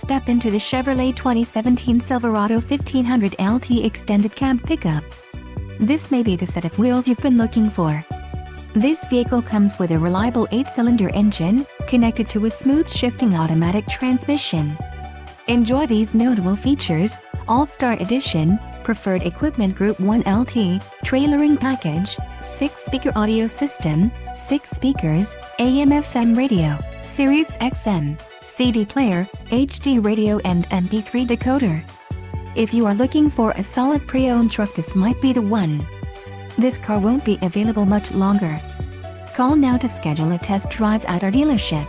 Step into the Chevrolet 2017 Silverado 1500 LT Extended Cab Pickup. This may be the set of wheels you've been looking for. This vehicle comes with a reliable 8-cylinder engine, connected to a smooth shifting automatic transmission. Enjoy these notable features, All-Star Edition, Preferred Equipment Group 1 LT, Trailering Package, 6-speaker audio system, 6 speakers, AM-FM radio, Sirius XM, CD player, HD radio and MP3 decoder. If you are looking for a solid pre-owned truck this might be the one. This car won't be available much longer. Call now to schedule a test drive at our dealership.